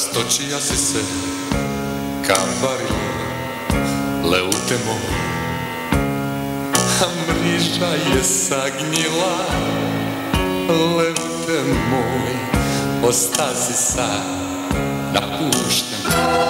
Rastočija si se kambarila, leute moj, a mriža je sagnjila, leute moj, ostasi sad napušten.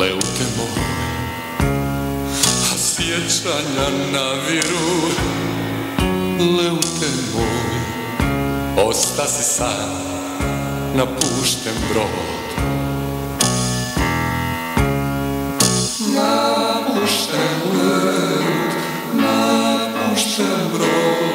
leute moj, a sjećanja naviru, leute moj, osta si sam, napušten brod. Napušten leut, napušten brod.